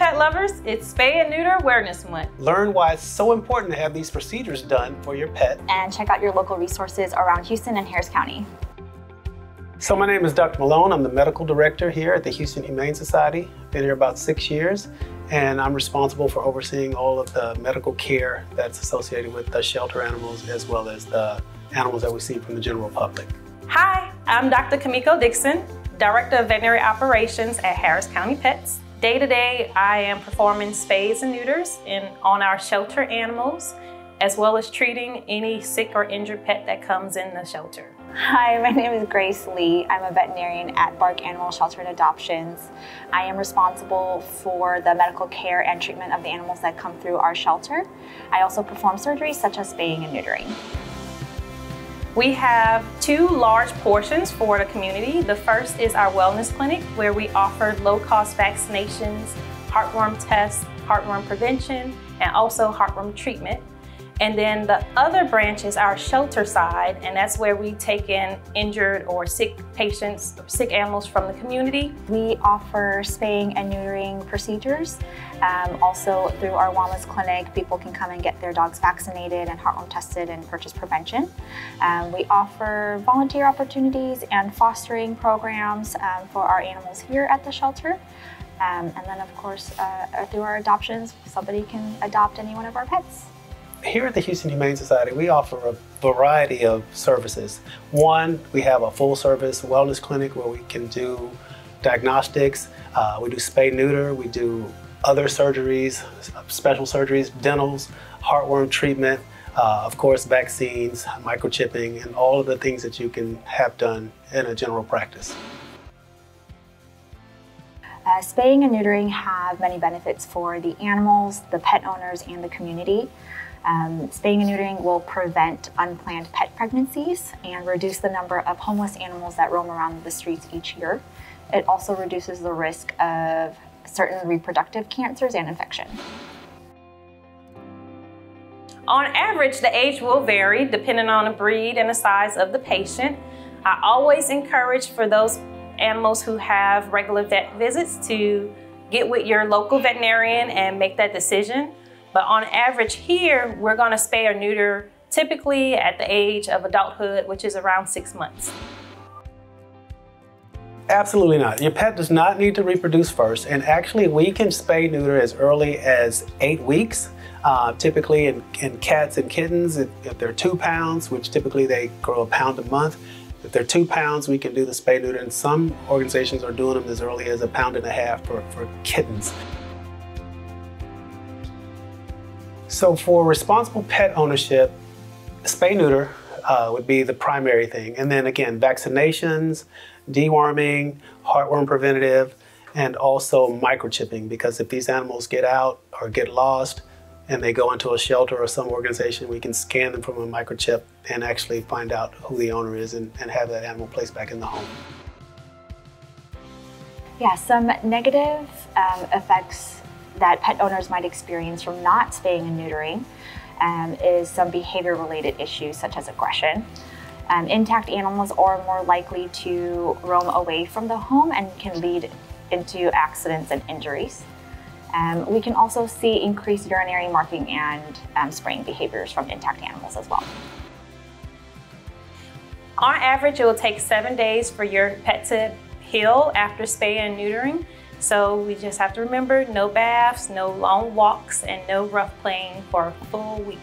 pet lovers, it's Spay and Neuter Awareness Month. Learn why it's so important to have these procedures done for your pet. And check out your local resources around Houston and Harris County. So my name is Dr. Malone. I'm the medical director here at the Houston Humane Society. Been here about six years, and I'm responsible for overseeing all of the medical care that's associated with the shelter animals as well as the animals that we see from the general public. Hi, I'm Dr. Kamiko Dixon, Director of Veterinary Operations at Harris County Pets. Day to day, I am performing spays and neuters in, on our shelter animals, as well as treating any sick or injured pet that comes in the shelter. Hi, my name is Grace Lee. I'm a veterinarian at BARC Animal Shelter and Adoptions. I am responsible for the medical care and treatment of the animals that come through our shelter. I also perform surgeries such as spaying and neutering. We have two large portions for the community. The first is our wellness clinic where we offer low-cost vaccinations, heartworm tests, heartworm prevention, and also heartworm treatment. And then the other branch is our shelter side, and that's where we take in injured or sick patients, sick animals from the community. We offer spaying and neutering procedures. Um, also, through our wellness clinic, people can come and get their dogs vaccinated and heartworm tested and purchase prevention. Um, we offer volunteer opportunities and fostering programs um, for our animals here at the shelter. Um, and then, of course, uh, through our adoptions, somebody can adopt any one of our pets. Here at the Houston Humane Society, we offer a variety of services. One, we have a full service wellness clinic where we can do diagnostics, uh, we do spay neuter, we do other surgeries, special surgeries, dentals, heartworm treatment, uh, of course, vaccines, microchipping, and all of the things that you can have done in a general practice. Uh, spaying and neutering have many benefits for the animals, the pet owners, and the community. Um, spaying and neutering will prevent unplanned pet pregnancies and reduce the number of homeless animals that roam around the streets each year. It also reduces the risk of certain reproductive cancers and infection. On average, the age will vary depending on the breed and the size of the patient. I always encourage for those animals who have regular vet visits to get with your local veterinarian and make that decision. But on average here, we're gonna spay or neuter typically at the age of adulthood, which is around six months. Absolutely not. Your pet does not need to reproduce first, and actually we can spay neuter as early as eight weeks. Uh, typically in, in, cats and kittens, if, if, they're two pounds, which typically they grow a pound a month, if they're two pounds, we can do the spay neuter, and some organizations are doing them as early as a pound and a half for, for kittens. So for responsible pet ownership, spay neuter uh, would be the primary thing. And then again, vaccinations, deworming, heartworm preventative, and also microchipping because if these animals get out or get lost and they go into a shelter or some organization, we can scan them from a microchip and actually find out who the owner is and, and have that animal placed back in the home. Yeah, some negative um, effects that pet owners might experience from not spaying and neutering um, is some behavior related issues such as aggression. Um, intact animals are more likely to roam away from the home and can lead into accidents and injuries. Um, we can also see increased urinary marking and um, spraying behaviors from intact animals as well. On average, it will take seven days for your pet to heal after spay and neutering. So we just have to remember no baths, no long walks, and no rough playing for a full week.